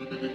Mm-hmm.